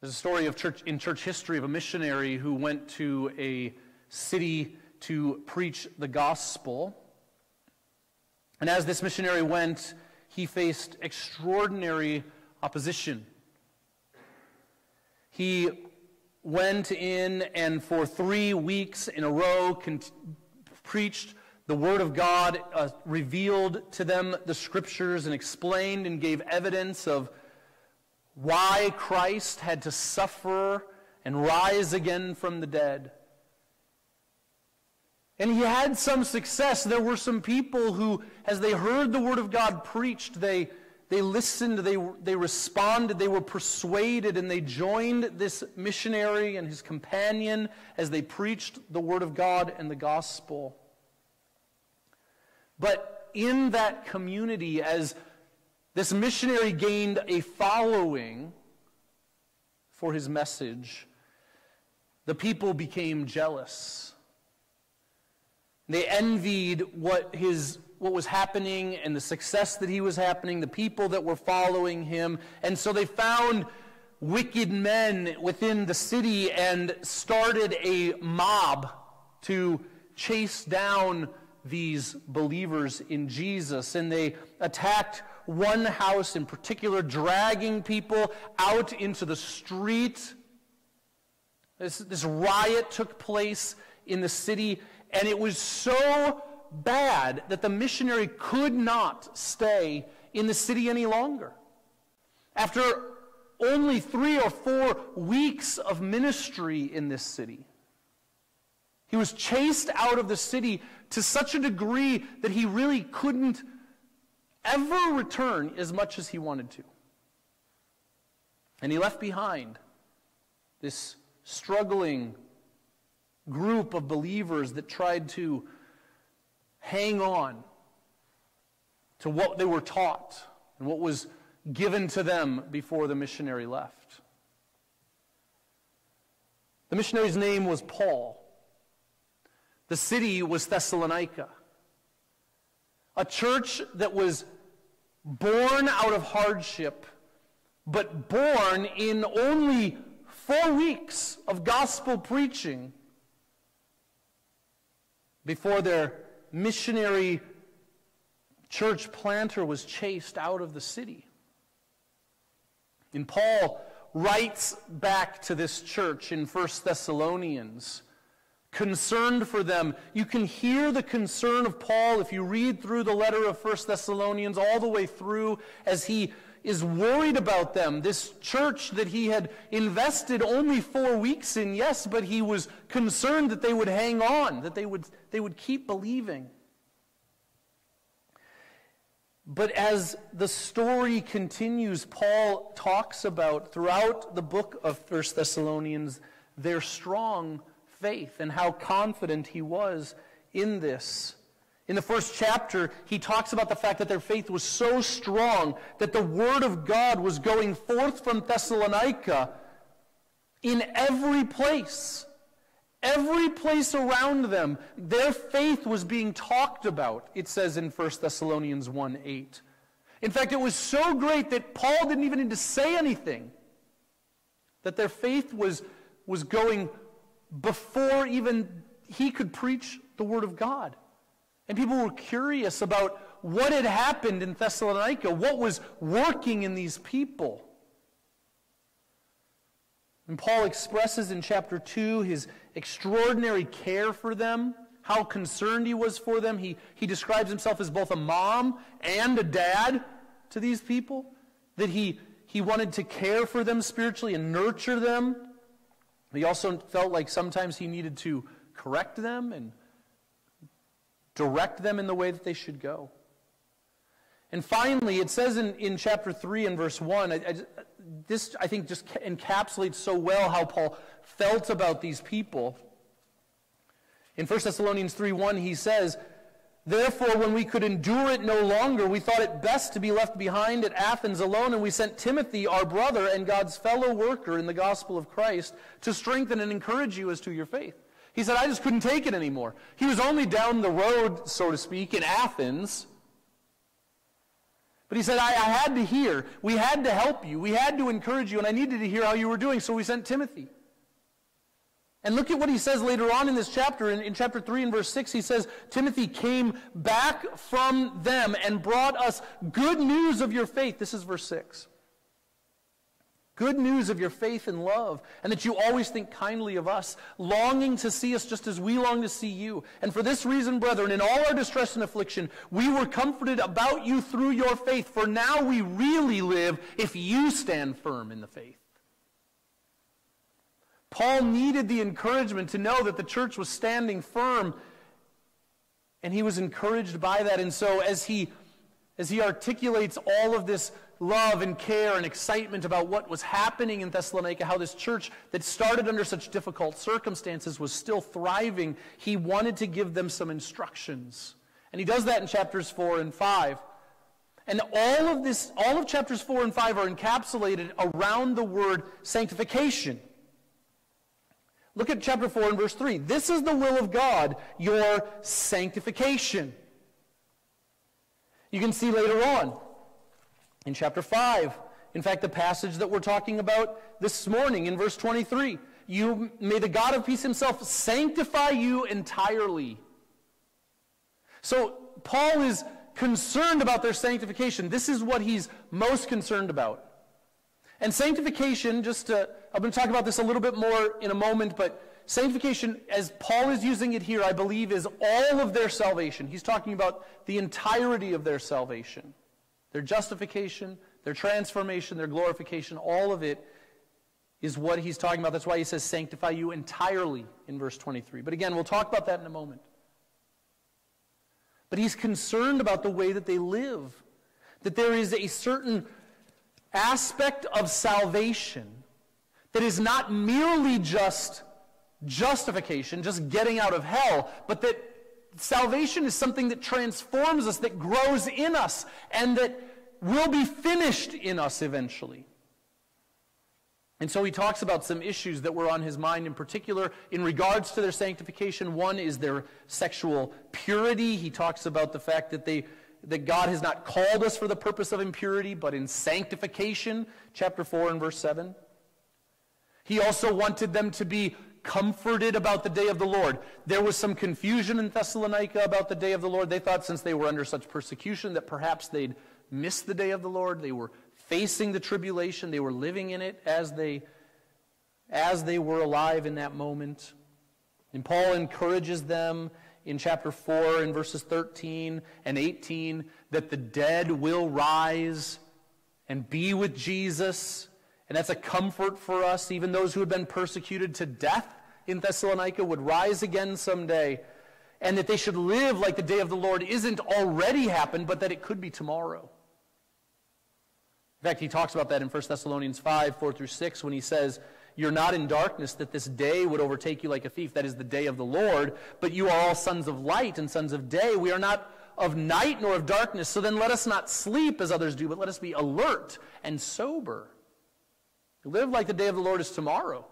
There's a story of church, in church history of a missionary who went to a city to preach the gospel. And as this missionary went, he faced extraordinary opposition. He went in and for three weeks in a row con- preached the Word of God, uh, revealed to them the Scriptures, and explained and gave evidence of why Christ had to suffer and rise again from the dead. And he had some success. There were some people who, as they heard the Word of God preached, they, they listened, they, they responded, they were persuaded, and they joined this missionary and his companion as they preached the Word of God and the gospel. But in that community, as this missionary gained a following for his message, the people became jealous. They envied what, his, what was happening and the success that he was happening, the people that were following him. And so they found wicked men within the city and started a mob to chase down these believers in Jesus. And they attacked one house in particular, dragging people out into the street. This, this riot took place in the city, and it was so bad that the missionary could not stay in the city any longer. After only three or four weeks of ministry in this city, he was chased out of the city to such a degree that he really couldn't ever return as much as he wanted to. And he left behind this struggling group of believers that tried to hang on to what they were taught and what was given to them before the missionary left. The missionary's name was Paul. The city was Thessalonica, a church that was born out of hardship, but born in only four weeks of gospel preaching before their missionary church planter was chased out of the city. And Paul writes back to this church in 1 Thessalonians concerned for them. You can hear the concern of Paul if you read through the letter of 1 Thessalonians all the way through as he is worried about them. This church that he had invested only four weeks in, yes, but he was concerned that they would hang on, that they would, they would keep believing. But as the story continues, Paul talks about throughout the book of 1 Thessalonians their strong faith and how confident he was in this. In the first chapter, he talks about the fact that their faith was so strong that the word of God was going forth from Thessalonica in every place. Every place around them, their faith was being talked about, it says in 1 Thessalonians 1 8. In fact, it was so great that Paul didn't even need to say anything, that their faith was, was going before even he could preach the Word of God. And people were curious about what had happened in Thessalonica, what was working in these people. And Paul expresses in chapter 2 his extraordinary care for them, how concerned he was for them. He, he describes himself as both a mom and a dad to these people, that he, he wanted to care for them spiritually and nurture them. He also felt like sometimes he needed to correct them and direct them in the way that they should go. And finally, it says in, in chapter 3 and verse 1, I, I, this I think just encapsulates so well how Paul felt about these people. In 1 Thessalonians 3 1, he says, Therefore, when we could endure it no longer, we thought it best to be left behind at Athens alone, and we sent Timothy, our brother and God's fellow worker in the gospel of Christ, to strengthen and encourage you as to your faith. He said, I just couldn't take it anymore. He was only down the road, so to speak, in Athens. But he said, I, I, had to hear. We had to help you. We had to encourage you, and I needed to hear how you were doing, so we sent Timothy. And look at what he says later on in this chapter. In, in chapter 3 and verse 6, he says, Timothy came back from them and brought us good news of your faith. This is verse 6. Good news of your faith and love, and that you always think kindly of us, longing to see us just as we long to see you. And for this reason, brethren, in all our distress and affliction, we were comforted about you through your faith, for now we really live if you stand firm in the faith. Paul needed the encouragement to know that the church was standing firm, and he was encouraged by that. And so as he, as he articulates all of this love and care and excitement about what was happening in Thessalonica, how this church that started under such difficult circumstances was still thriving, he wanted to give them some instructions. And he does that in chapters 4 and 5. And all of this, all of chapters 4 and 5 are encapsulated around the word sanctification. Look at chapter 4 and verse 3. This is the will of God, your sanctification. You can see later on in chapter 5. In fact, the passage that we're talking about this morning in verse 23. You may the God of peace himself sanctify you entirely. So Paul is concerned about their sanctification. This is what he's most concerned about. And sanctification, just to, I'm going to talk about this a little bit more in a moment, but sanctification, as Paul is using it here, I believe, is all of their salvation. He's talking about the entirety of their salvation. Their justification, their transformation, their glorification, all of it is what he's talking about. That's why he says, sanctify you entirely in verse 23. But again, we'll talk about that in a moment. But he's concerned about the way that they live, that there is a certain aspect of salvation that is not merely just justification, just getting out of hell, but that salvation is something that transforms us, that grows in us, and that will be finished in us eventually. And so he talks about some issues that were on his mind in particular in regards to their sanctification. One is their sexual purity. He talks about the fact that they that God has not called us for the purpose of impurity, but in sanctification, chapter 4 and verse 7. He also wanted them to be comforted about the day of the Lord. There was some confusion in Thessalonica about the day of the Lord. They thought since they were under such persecution that perhaps they'd miss the day of the Lord. They were facing the tribulation. They were living in it as they, as they were alive in that moment. And Paul encourages them in chapter 4 in verses 13 and 18 that the dead will rise and be with Jesus and that's a comfort for us. Even those who had been persecuted to death in Thessalonica would rise again someday. And that they should live like the day of the Lord isn't already happened, but that it could be tomorrow. In fact, he talks about that in 1 Thessalonians 5, 4 through 6, when he says, You're not in darkness that this day would overtake you like a thief. That is the day of the Lord. But you are all sons of light and sons of day. We are not of night nor of darkness. So then let us not sleep as others do, but let us be alert and sober. Live like the day of the Lord is tomorrow.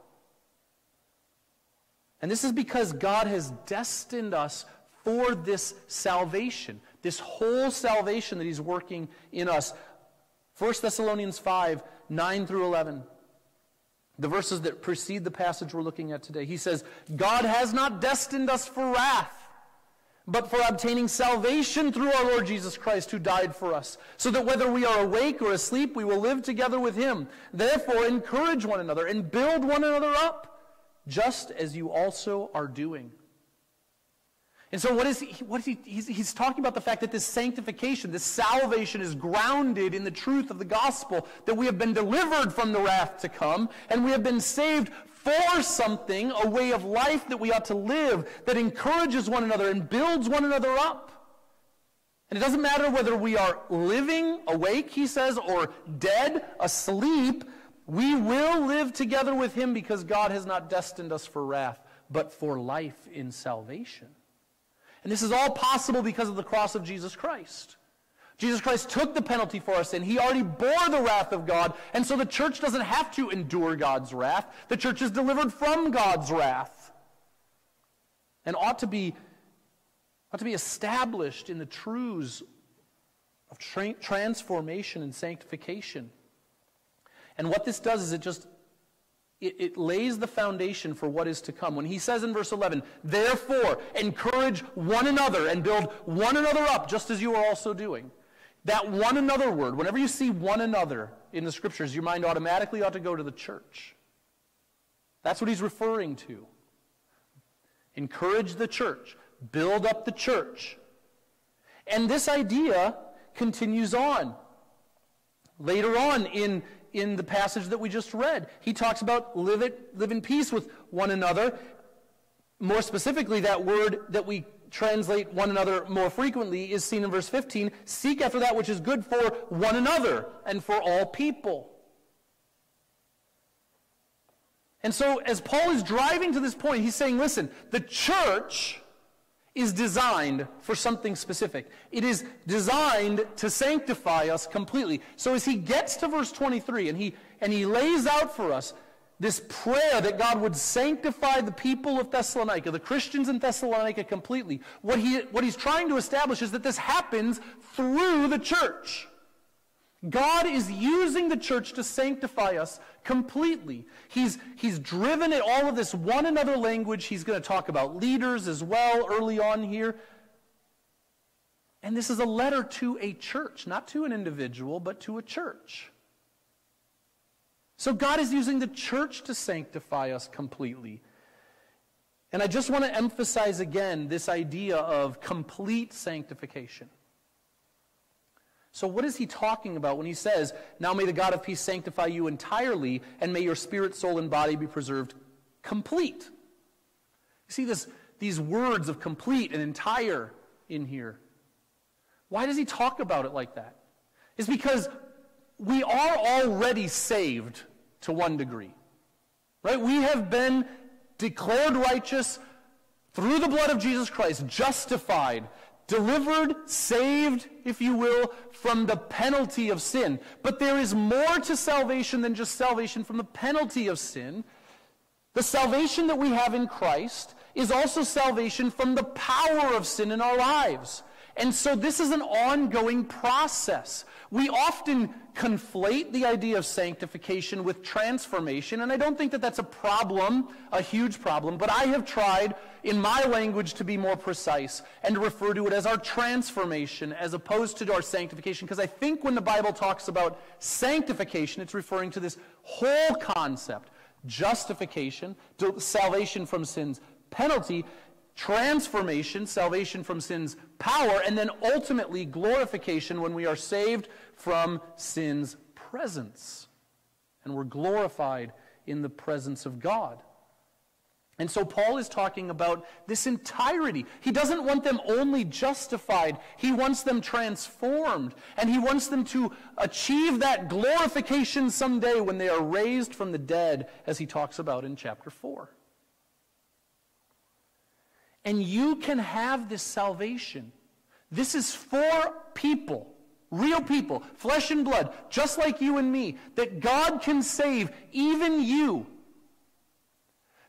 And this is because God has destined us for this salvation, this whole salvation that He's working in us. 1 Thessalonians 5 9 through 11. The verses that precede the passage we're looking at today. He says, God has not destined us for wrath but for obtaining salvation through our Lord Jesus Christ, who died for us, so that whether we are awake or asleep, we will live together with him. Therefore, encourage one another and build one another up, just as you also are doing. And so, what is he, what is he, he's, he's talking about the fact that this sanctification, this salvation is grounded in the truth of the gospel, that we have been delivered from the wrath to come, and we have been saved for something, a way of life that we ought to live that encourages one another and builds one another up. And it doesn't matter whether we are living, awake, he says, or dead, asleep, we will live together with him because God has not destined us for wrath, but for life in salvation. And this is all possible because of the cross of Jesus Christ. Jesus Christ took the penalty for our sin. He already bore the wrath of God. And so the church doesn't have to endure God's wrath. The church is delivered from God's wrath. And ought to be, ought to be established in the truths of tra- transformation and sanctification. And what this does is it just it, it, lays the foundation for what is to come. When he says in verse 11, therefore, encourage one another and build one another up, just as you are also doing. That one another word, whenever you see one another in the scriptures, your mind automatically ought to go to the church. That's what he's referring to. Encourage the church, build up the church. And this idea continues on. Later on in in the passage that we just read. He talks about live, it, live in peace with one another. More specifically, that word that we translate one another more frequently is seen in verse 15 seek after that which is good for one another and for all people. And so, as Paul is driving to this point, he's saying, listen, the church is designed for something specific. It is designed to sanctify us completely. So as he gets to verse 23 and he, and he lays out for us this prayer that God would sanctify the people of Thessalonica, the Christians in Thessalonica completely, what, he, what he's trying to establish is that this happens through the church. God is using the church to sanctify us completely. He's, he's driven at all of this one another language. He's going to talk about leaders as well early on here. And this is a letter to a church, not to an individual, but to a church. So God is using the church to sanctify us completely. And I just want to emphasize again this idea of complete sanctification. So, what is he talking about when he says, Now may the God of peace sanctify you entirely, and may your spirit, soul, and body be preserved complete? You see this, these words of complete and entire in here. Why does he talk about it like that? It's because we are already saved to one degree. Right? We have been declared righteous through the blood of Jesus Christ, justified, delivered, saved, if you will, from the penalty of sin. But there is more to salvation than just salvation from the penalty of sin. The salvation that we have in Christ is also salvation from the power of sin in our lives. And so this is an ongoing process. We often conflate the idea of sanctification with transformation, and I don't think that that's a problem, a huge problem, but I have tried in my language to be more precise and refer to it as our transformation as opposed to our sanctification, because I think when the Bible talks about sanctification, it's referring to this whole concept justification, salvation from sin's penalty, transformation, salvation from sin's power, and then ultimately glorification when we are saved from sin's presence. And we're glorified in the presence of God. And so Paul is talking about this entirety. He doesn't want them only justified, he wants them transformed. And he wants them to achieve that glorification someday when they are raised from the dead, as he talks about in chapter 4. And you can have this salvation. This is for people, real people, flesh and blood, just like you and me, that God can save even you.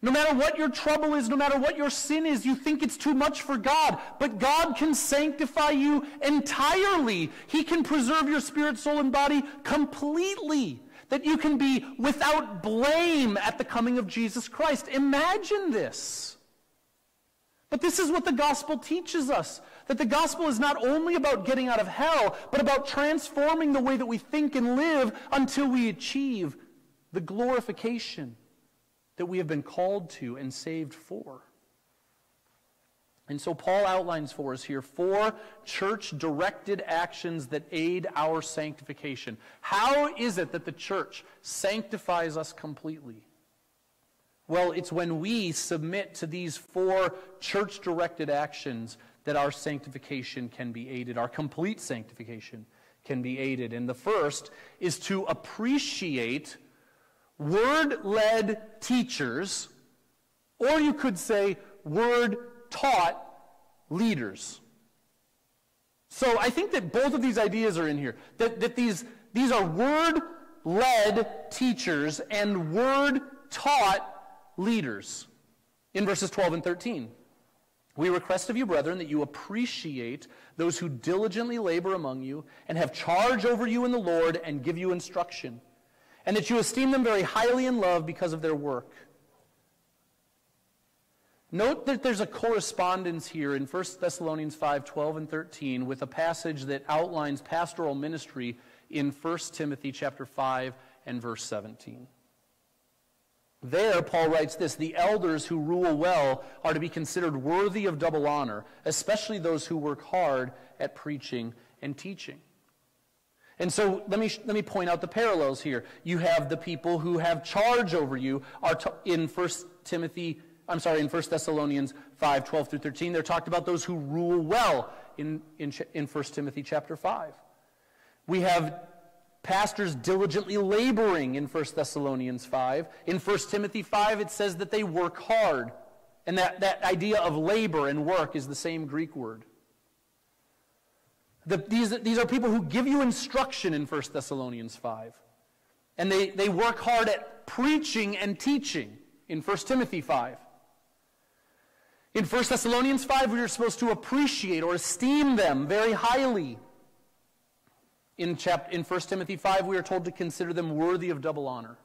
No matter what your trouble is, no matter what your sin is, you think it's too much for God. But God can sanctify you entirely. He can preserve your spirit, soul, and body completely. That you can be without blame at the coming of Jesus Christ. Imagine this. But this is what the gospel teaches us that the gospel is not only about getting out of hell, but about transforming the way that we think and live until we achieve the glorification that we have been called to and saved for. And so Paul outlines for us here four church directed actions that aid our sanctification. How is it that the church sanctifies us completely? Well, it's when we submit to these four church directed actions that our sanctification can be aided, our complete sanctification can be aided. And the first is to appreciate word led teachers, or you could say word taught leaders. So I think that both of these ideas are in here. That, that these, these are word led teachers and word taught leaders in verses 12 and 13. We request of you, brethren, that you appreciate those who diligently labor among you and have charge over you in the Lord and give you instruction, and that you esteem them very highly in love because of their work. Note that there's a correspondence here in 1 Thessalonians 5 12 and 13 with a passage that outlines pastoral ministry in 1 Timothy chapter 5 and verse 17. There, Paul writes this The elders who rule well are to be considered worthy of double honor, especially those who work hard at preaching and teaching. And so let me, let me point out the parallels here. You have the people who have charge over you are to, in 1 Timothy, I'm sorry, in 1 Thessalonians 5, 12 through 13. They're talked about those who rule well in, in, in 1 Timothy chapter 5. We have pastors diligently laboring in 1 Thessalonians 5. In 1 Timothy 5, it says that they work hard. And that, that idea of labor and work is the same Greek word. The, these, these are people who give you instruction in 1 Thessalonians 5. And they, they work hard at preaching and teaching in 1 Timothy 5. In 1 Thessalonians 5, we are supposed to appreciate or esteem them very highly. In, chapter, in 1 Timothy 5, we are told to consider them worthy of double honor.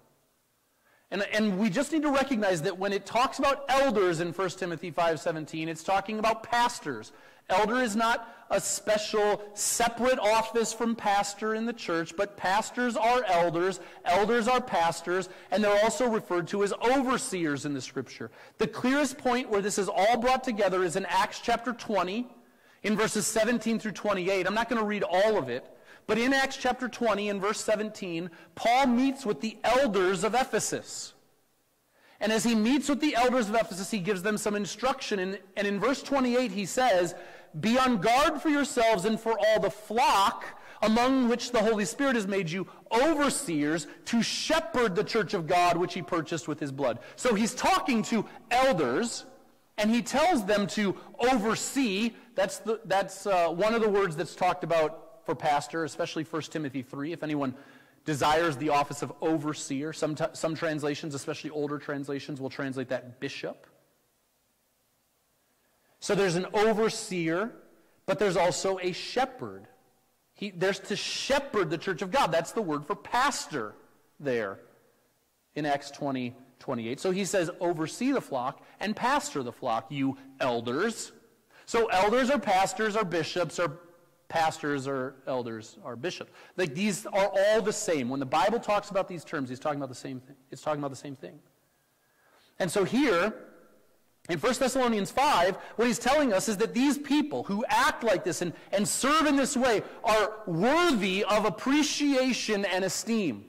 And, and we just need to recognize that when it talks about elders in 1 Timothy 5.17, it's talking about pastors. Elder is not a special, separate office from pastor in the church, but pastors are elders, elders are pastors, and they're also referred to as overseers in the scripture. The clearest point where this is all brought together is in Acts chapter 20, in verses 17 through 28. I'm not going to read all of it, but in Acts chapter 20, and verse 17, Paul meets with the elders of Ephesus. And as he meets with the elders of Ephesus, he gives them some instruction. And, and in verse 28, he says, Be on guard for yourselves and for all the flock among which the Holy Spirit has made you overseers to shepherd the church of God which he purchased with his blood. So he's talking to elders, and he tells them to oversee. That's, the, that's uh, one of the words that's talked about for pastor, especially 1 Timothy 3, if anyone desires the office of overseer. Some, t- some translations, especially older translations, will translate that bishop. So there's an overseer, but there's also a shepherd. He, there's to shepherd the church of God. That's the word for pastor there in Acts 20, 28. So he says, oversee the flock and pastor the flock, you elders. So elders or pastors or bishops or pastors or elders or bishops. Like these are all the same. When the Bible talks about these terms, he's talking about the same thing. It's talking about the same thing. And so here, in 1 Thessalonians 5, what he's telling us is that these people who act like this and, and serve in this way are worthy of appreciation and esteem.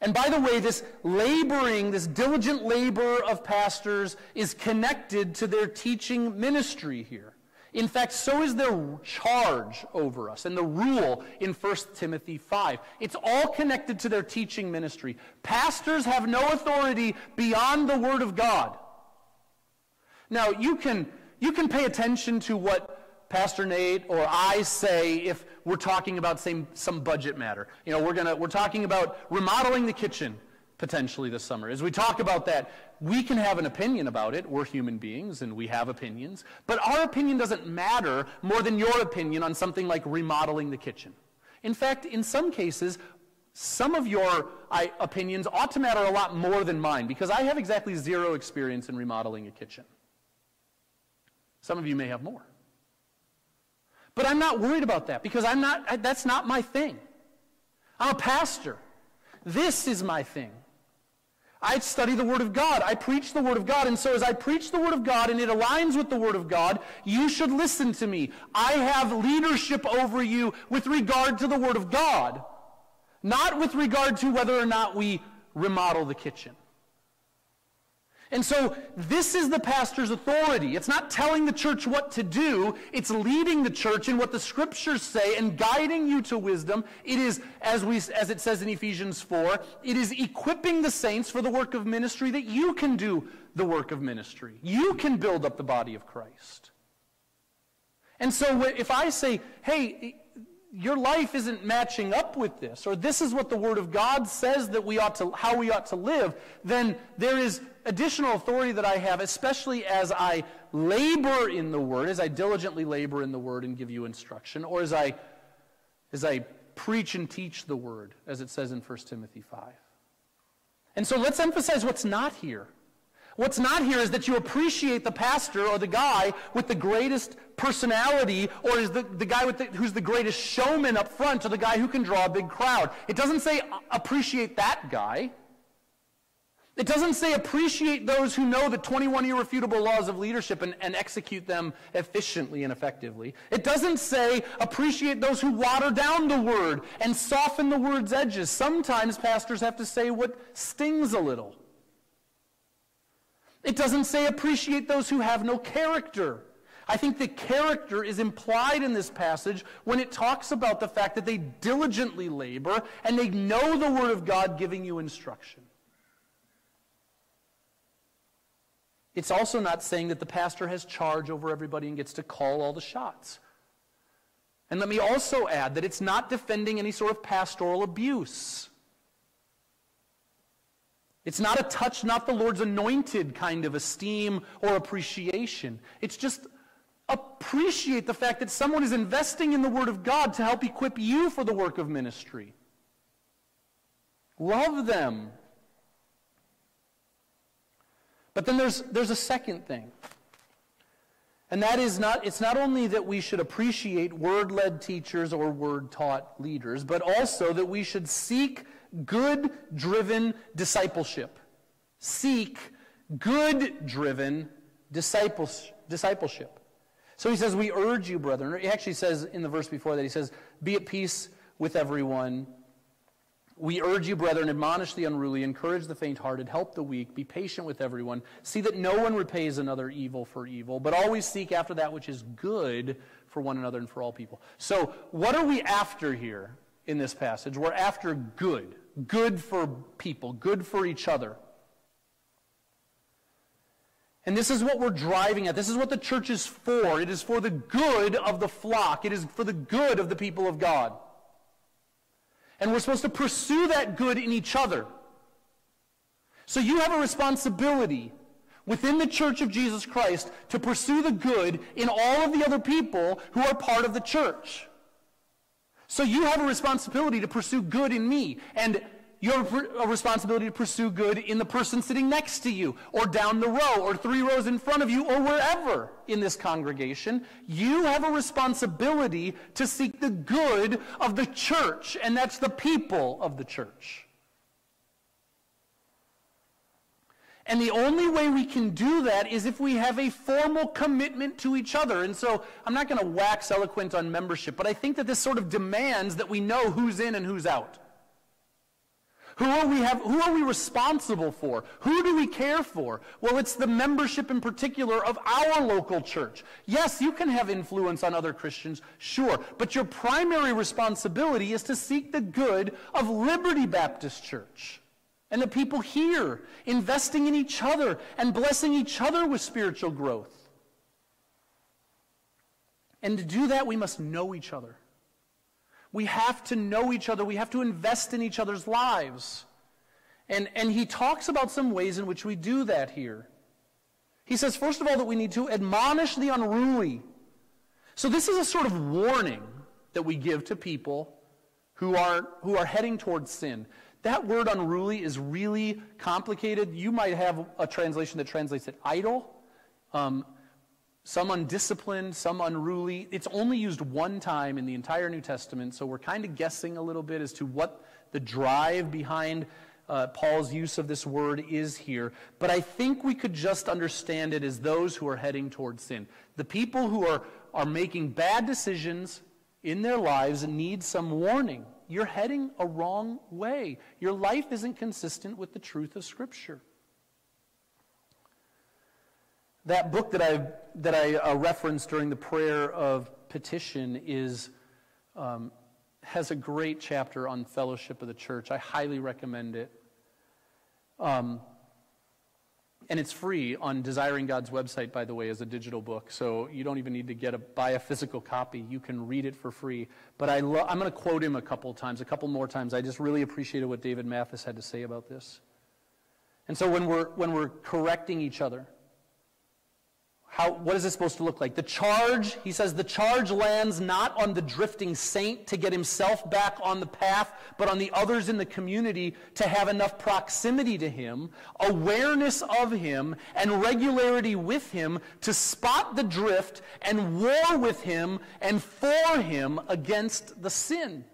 And by the way, this laboring, this diligent labor of pastors is connected to their teaching ministry here. In fact, so is their charge over us and the rule in 1 Timothy 5. It's all connected to their teaching ministry. Pastors have no authority beyond the Word of God. Now, you can, you can pay attention to what Pastor Nate or I say if we're talking about same, some budget matter. You know, we're, gonna, we're talking about remodeling the kitchen potentially this summer. As we talk about that, we can have an opinion about it. We're human beings and we have opinions. But our opinion doesn't matter more than your opinion on something like remodeling the kitchen. In fact, in some cases, some of your I, opinions ought to matter a lot more than mine because I have exactly zero experience in remodeling a kitchen. Some of you may have more. But I'm not worried about that because I'm not, I, that's not my thing. I'm a pastor. This is my thing. I study the Word of God. I preach the Word of God. And so as I preach the Word of God and it aligns with the Word of God, you should listen to me. I have leadership over you with regard to the Word of God, not with regard to whether or not we remodel the kitchen. And so this is the pastor's authority. It's not telling the church what to do. It's leading the church in what the scriptures say and guiding you to wisdom. It is, as, we, as it says in Ephesians 4, it is equipping the saints for the work of ministry that you can do the work of ministry. You can build up the body of Christ. And so if I say, hey, your life isn't matching up with this, or this is what the Word of God says that we ought to, how we ought to live, then there is additional authority that I have, especially as I labor in the word, as I diligently labor in the word and give you instruction, or as I, as I preach and teach the word, as it says in 1 Timothy 5. And so let's emphasize what's not here. What's not here is that you appreciate the pastor or the guy with the greatest personality or is the, the guy with the, who's the greatest showman up front or the guy who can draw a big crowd. It doesn't say uh, appreciate that guy. It doesn't say appreciate those who know the 21 irrefutable laws of leadership and, and, execute them efficiently and effectively. It doesn't say appreciate those who water down the word and soften the word's edges. Sometimes pastors have to say what stings a little. It doesn't say appreciate those who have no character. I think the character is implied in this passage when it talks about the fact that they diligently labor and they know the Word of God giving you instruction. It's also not saying that the pastor has charge over everybody and gets to call all the shots. And let me also add that it's not defending any sort of pastoral abuse. It's not a touch, not the Lord's anointed kind of esteem or appreciation. It's just appreciate the fact that someone is investing in the Word of God to help equip you for the work of ministry. Love them. But then there's, there's a second thing. And that is not, it's not only that we should appreciate word led teachers or word taught leaders, but also that we should seek good driven discipleship. Seek good driven discipleship. So he says, We urge you, brethren. He actually says in the verse before that, he says, Be at peace with everyone. We urge you, brethren, admonish the unruly, encourage the faint hearted, help the weak, be patient with everyone. See that no one repays another evil for evil, but always seek after that which is good for one another and for all people. So, what are we after here in this passage? We're after good good for people, good for each other. And this is what we're driving at. This is what the church is for. It is for the good of the flock, it is for the good of the people of God. And we're supposed to pursue that good in each other. So you have a responsibility within the church of Jesus Christ to pursue the good in all of the other people who are part of the church. So you have a responsibility to pursue good in me. And you have a responsibility to pursue good in the person sitting next to you, or down the row, or three rows in front of you, or wherever in this congregation. You have a responsibility to seek the good of the church, and that's the people of the church. And the only way we can do that is if we have a formal commitment to each other. And so I'm not going to wax eloquent on membership, but I think that this sort of demands that we know who's in and who's out. Who are we have who are we responsible for? Who do we care for? Well, it's the membership in particular of our local church. Yes, you can have influence on other Christians, sure, but your primary responsibility is to seek the good of Liberty Baptist Church and the people here, investing in each other and blessing each other with spiritual growth. And to do that, we must know each other. We have to know each other. We have to invest in each other's lives. And, and he talks about some ways in which we do that here. He says, first of all, that we need to admonish the unruly. So this is a sort of warning that we give to people who are, who are heading towards sin. That word unruly is really complicated. You might have a translation that translates it idle, um, some undisciplined, some unruly. It's only used one time in the entire New Testament, so we're kind of guessing a little bit as to what the drive behind uh, Paul's use of this word is here. But I think we could just understand it as those who are heading towards sin. The people who are, are making bad decisions in their lives and need some warning. You're heading a wrong way. Your life isn't consistent with the truth of Scripture. That book that I, that I uh, referenced during the prayer of petition is, um, has a great chapter on fellowship of the church. I highly recommend it. Um, and it's free on Desiring God's website, by the way, as a digital book. So you don't even need to get a, buy a physical copy. You can read it for free. But I lo- I'm going to quote him a couple times, a couple more times. I just really appreciated what David Mathis had to say about this. And so when we're, when we're correcting each other, how, what is it supposed to look like? The charge, he says, the charge lands not on the drifting saint to get himself back on the path, but on the others in the community to have enough proximity to him, awareness of him, and regularity with him to spot the drift and war with him and for him against the sin.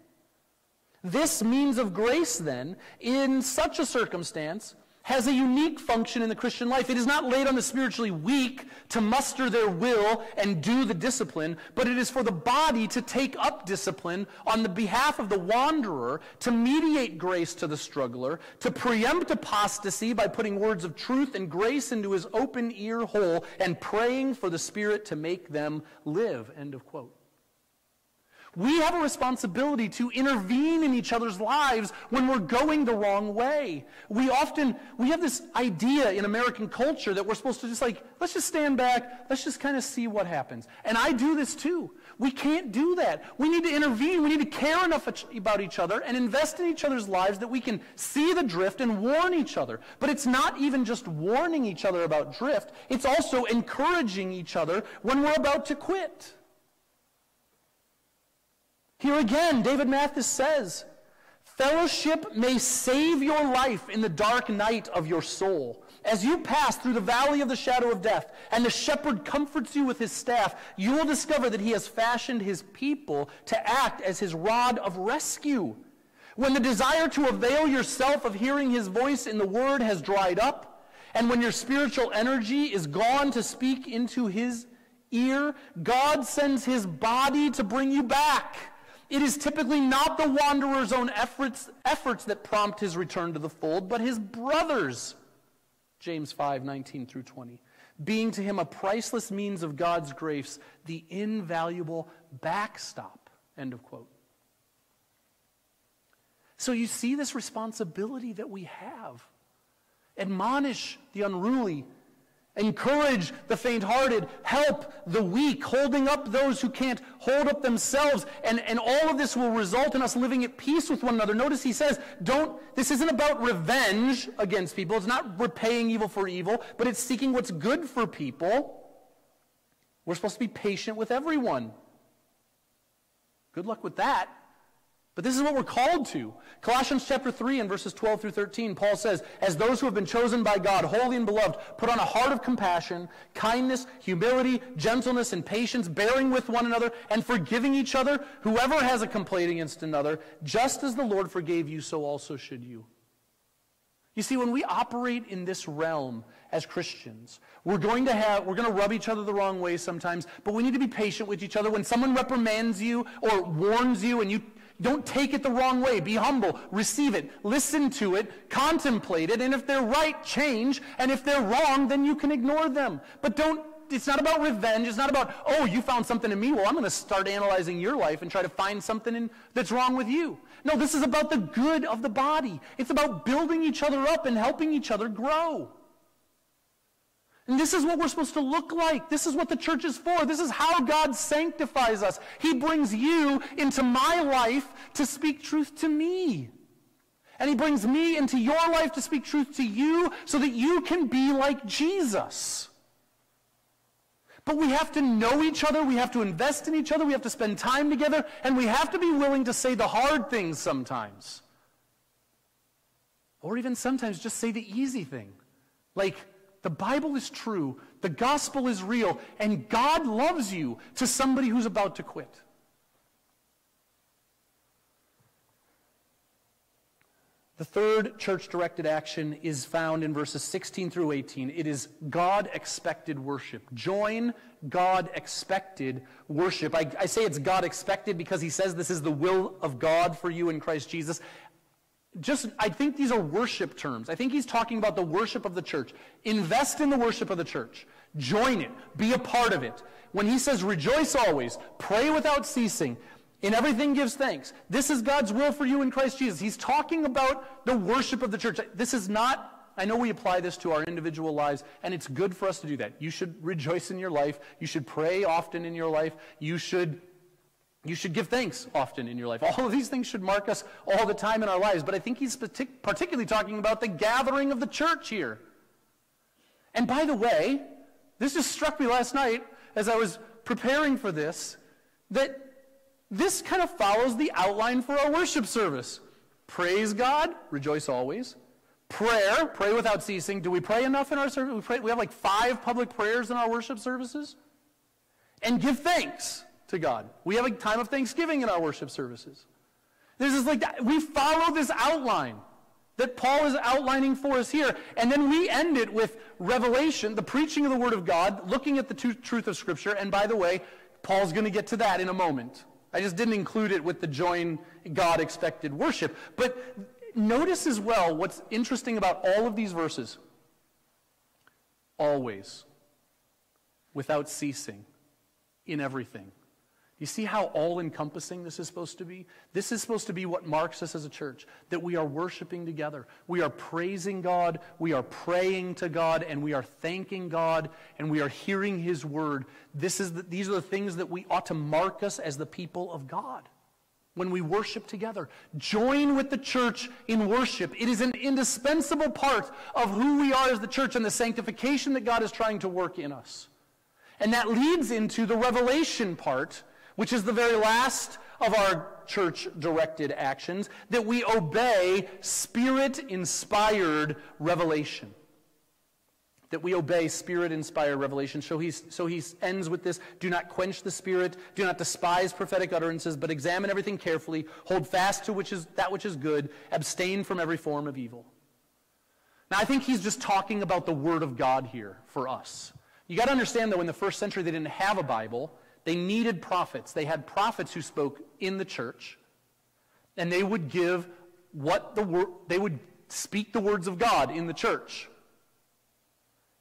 This means of grace, then, in such a circumstance, has a unique function in the Christian life. It is not laid on the spiritually weak to muster their will and do the discipline, but it is for the body to take up discipline on the behalf of the wanderer, to mediate grace to the struggler, to preempt apostasy by putting words of truth and grace into his open ear hole and praying for the Spirit to make them live. End of quote. We have a responsibility to intervene in each other's lives when we're going the wrong way. We often, we have this idea in American culture that we're supposed to just like, let's just stand back, let's just kind of see what happens. And I do this too. We can't do that. We need to intervene. We need to care enough about each other and invest in each other's lives that we can see the drift and warn each other. But it's not even just warning each other about drift, it's also encouraging each other when we're about to quit. Here again, David Mathis says, Fellowship may save your life in the dark night of your soul. As you pass through the valley of the shadow of death, and the shepherd comforts you with his staff, you will discover that he has fashioned his people to act as his rod of rescue. When the desire to avail yourself of hearing his voice in the word has dried up, and when your spiritual energy is gone to speak into his ear, God sends his body to bring you back. It is typically not the wanderer's own efforts, efforts that prompt his return to the fold, but his brothers. James 5, 19 through 20. Being to him a priceless means of God's grace, the invaluable backstop. End of quote. So you see this responsibility that we have. Admonish the unruly encourage the faint hearted, help the weak, holding up those who can't hold up themselves. And, and all of this will result in us living at peace with one another. Notice he says, don't, this isn't about revenge against people. It's not repaying evil for evil, but it's seeking what's good for people. We're supposed to be patient with everyone. Good luck with that. But this is what we're called to. Colossians chapter 3 and verses 12 through 13, Paul says, As those who have been chosen by God, holy and beloved, put on a heart of compassion, kindness, humility, gentleness, and patience, bearing with one another, and forgiving each other, whoever has a complaint against another, just as the Lord forgave you, so also should you. You see, when we operate in this realm as Christians, we're going to have, we're going to rub each other the wrong way sometimes, but we need to be patient with each other. When someone reprimands you or warns you and you don't take it the wrong way. Be humble. Receive it. Listen to it. Contemplate it. And if they're right, change. And if they're wrong, then you can ignore them. But don't, it's not about revenge. It's not about, oh, you found something in me. Well, I'm going to start analyzing your life and try to find something in, that's wrong with you. No, this is about the good of the body. It's about building each other up and helping each other grow. And this is what we're supposed to look like. This is what the church is for. This is how God sanctifies us. He brings you into my life to speak truth to me. And He brings me into your life to speak truth to you so that you can be like Jesus. But we have to know each other. We have to invest in each other. We have to spend time together. And we have to be willing to say the hard things sometimes. Or even sometimes just say the easy thing. Like, the Bible is true, the gospel is real, and God loves you to somebody who's about to quit. The third church directed action is found in verses 16 through 18. It is God expected worship. Join God expected worship. I, I, say it's God expected because he says this is the will of God for you in Christ Jesus just, I think these are worship terms. I think he's talking about the worship of the church. Invest in the worship of the church. Join it. Be a part of it. When he says rejoice always, pray without ceasing, in everything gives thanks. This is God's will for you in Christ Jesus. He's talking about the worship of the church. This is not, I know we apply this to our individual lives, and it's good for us to do that. You should rejoice in your life. You should pray often in your life. You should you should give thanks often in your life. All of these things should mark us all the time in our lives. But I think he's particularly talking about the gathering of the church here. And by the way, This just struck me last night as I was preparing for this that this kind of follows the outline for our worship service. Praise God, rejoice always. Prayer, pray without ceasing. Do we pray enough in our service? We, pray, we have like five public prayers in our worship services. And give thanks to God. We have a time of thanksgiving in our worship services. This is like that. We follow this outline that Paul is outlining for us here. And then we end it with revelation, the preaching of the Word of God, looking at the truth of Scripture. And by the way, Paul's going to get to that in a moment. I just didn't include it with the join God expected worship. But notice as well what's interesting about all of these verses. Always, without ceasing, in everything. You see how all encompassing this is supposed to be? This is supposed to be what marks us as a church that we are worshiping together. We are praising God, we are praying to God, and we are thanking God, and we are hearing His word. This is the, these are the things that we ought to mark us as the people of God when we worship together. Join with the church in worship. It is an indispensable part of who we are as the church and the sanctification that God is trying to work in us. And that leads into the revelation part which is the very last of our church directed actions, that we obey spirit inspired revelation. That we obey spirit inspired revelation. So, he's, so he ends with this do not quench the spirit, do not despise prophetic utterances, but examine everything carefully, hold fast to which is, that which is good, abstain from every form of evil. Now, I think he's just talking about the Word of God here for us. You got to understand, though, in the first century, they didn't have a Bible. They needed prophets. They had prophets who spoke in the church, and they would give what the word, they would speak the words of God in the church.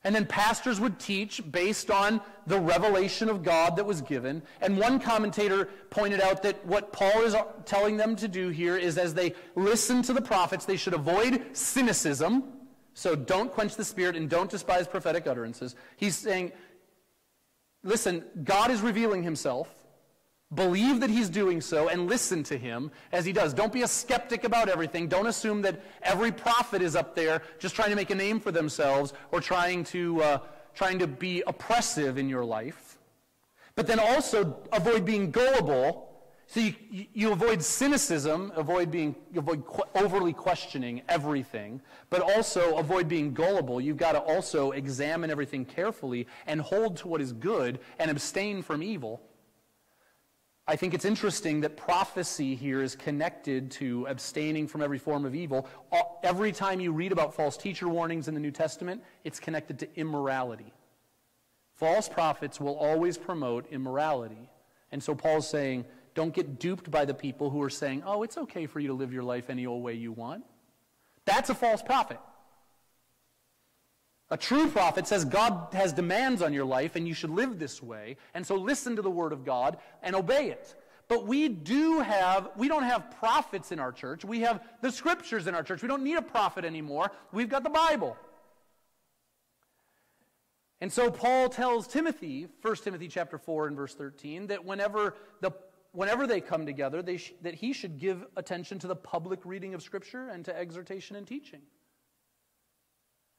And then pastors would teach based on the revelation of God that was given. And one commentator pointed out that what Paul is telling them to do here is as they listen to the prophets, they should avoid cynicism. So don't quench the spirit and don't despise prophetic utterances. He's saying listen, God is revealing himself. Believe that he's doing so and listen to him as he does. Don't be a skeptic about everything. Don't assume that every prophet is up there just trying to make a name for themselves or trying to, uh, trying to be oppressive in your life. But then also avoid being gullible so you, you avoid cynicism, avoid being, avoid overly questioning everything, but also avoid being gullible. You've got to also examine everything carefully and hold to what is good and abstain from evil. I think it's interesting that prophecy here is connected to abstaining from every form of evil. Every time you read about false teacher warnings in the New Testament, it's connected to immorality. False prophets will always promote immorality. And so Paul's saying, don't get duped by the people who are saying, oh, it's okay for you to live your life any old way you want. That's a false prophet. A true prophet says God has demands on your life and you should live this way. And so listen to the word of God and obey it. But we do have, we don't have prophets in our church. We have the scriptures in our church. We don't need a prophet anymore. We've got the Bible. And so Paul tells Timothy, 1 Timothy chapter 4 and verse 13, that whenever the whenever they come together, they sh- that he should give attention to the public reading of Scripture and to exhortation and teaching.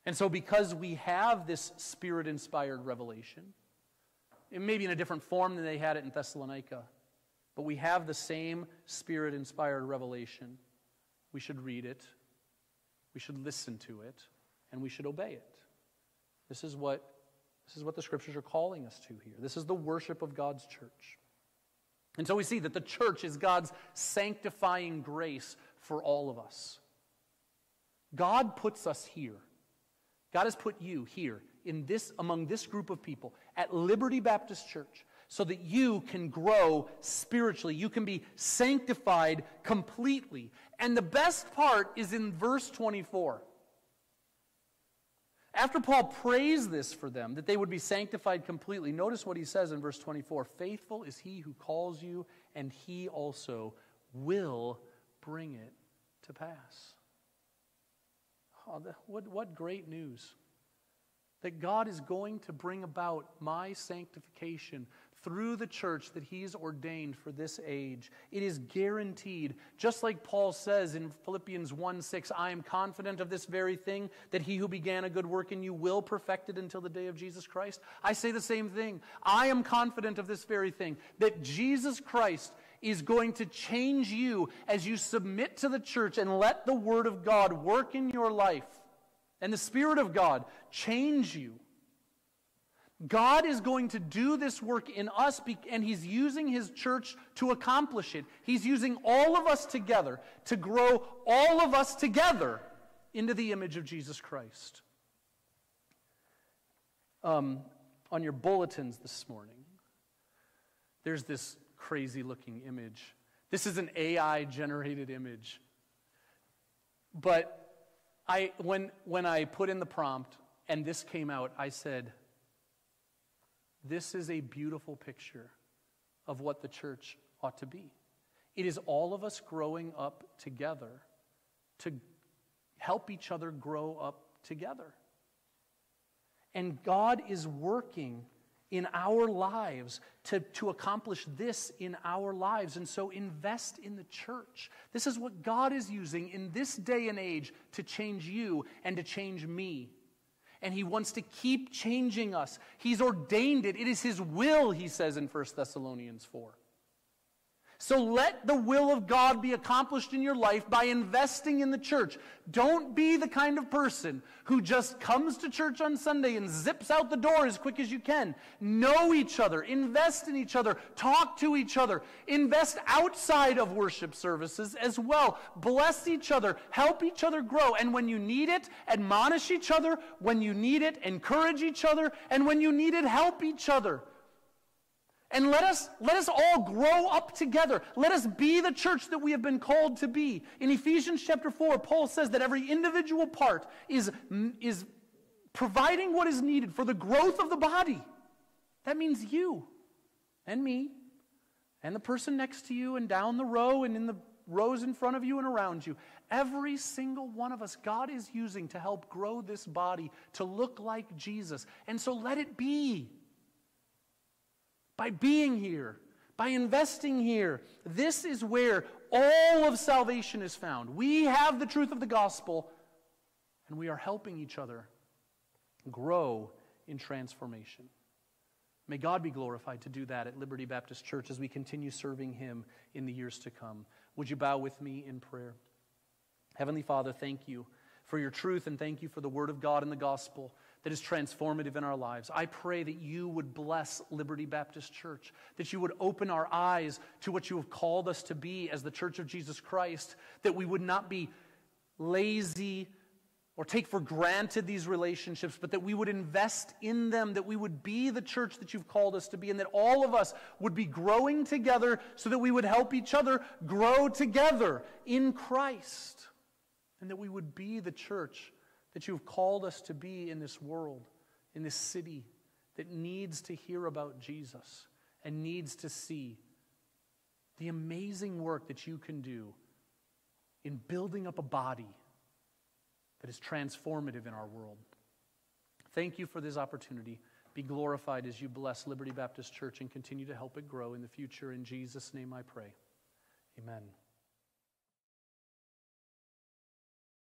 And so, because we have this spirit inspired revelation, it may be in a different form than they had it in Thessalonica, but we have the same spirit inspired revelation. We should read it, we should listen to it, and we should obey it. This is what, this is what the scriptures are calling us to here. This is the worship of God's church. And so we see that the church is God's sanctifying grace for all of us. God puts us here. God has put you here in this among this group of people at Liberty Baptist Church so that you can grow spiritually. You can be sanctified completely. And the best part is in verse 24. After Paul prays this for them, that they would be sanctified completely, notice what he says in verse 24 Faithful is he who calls you, and he also will bring it to pass. Oh, the, what, what great news! That God is going to bring about my sanctification through the church that he's ordained for this age. It is guaranteed. Just like Paul says in Philippians 1 6, I am confident of this very thing, that he who began a good work in you will perfect it until the day of Jesus Christ. I say the same thing. I am confident of this very thing, that Jesus Christ is going to change you as you submit to the church and let the Word of God work in your life and the Spirit of God change you. God is going to do this work in us, and He's using His church to accomplish it. He's using all of us together to grow all of us together into the image of Jesus Christ. Um, on your bulletins this morning, there's this crazy looking image. This is an AI generated image. But I, when, when I put in the prompt and this came out, I said, This is a beautiful picture of what the church ought to be. It is all of us growing up together to help each other grow up together. And God is working in our lives to, to accomplish this in our lives. And so invest in the church. This is what God is using in this day and age to change you and to change me. And he wants to keep changing us. He's ordained it. It is his will, he says in 1 Thessalonians 4. So let the will of God be accomplished in your life by investing in the church. Don't be the kind of person who just comes to church on Sunday and zips out the door as quick as you can. Know each other, invest in each other, talk to each other, invest outside of worship services as well. Bless each other, help each other grow. And when you need it, admonish each other. When you need it, encourage each other. And when you need it, help each other. And let us, let us all grow up together. Let us be the church that we have been called to be. In Ephesians chapter 4, Paul says that every individual part is, is providing what is needed for the growth of the body. That means you and me and the person next to you and down the row and in the rows in front of you and around you. Every single one of us, God is using to help grow this body to look like Jesus. And so let it be by being here, by investing here. This is where all of salvation is found. We have the truth of the gospel, and we are helping each other grow in transformation. May God be glorified to do that at Liberty Baptist Church as we continue serving Him in the years to come. Would you bow with me in prayer? Heavenly Father, thank you for your truth and thank you for the Word of God and the gospel that is transformative in our lives. I pray that you would bless Liberty Baptist Church, that you would open our eyes to what you have called us to be as the Church of Jesus Christ, that we would not be lazy or take for granted these relationships, but that we would invest in them, that we would be the church that you've called us to be, and that all of us would be growing together so that we would help each other grow together in Christ, and that we would be the church that you've called us to be in this world, in this city that needs to hear about Jesus and needs to see the amazing work that you can do in building up a body that is transformative in our world. Thank you for this opportunity. Be glorified as you bless Liberty Baptist Church and continue to help it grow in the future. In Jesus' name I pray. Amen.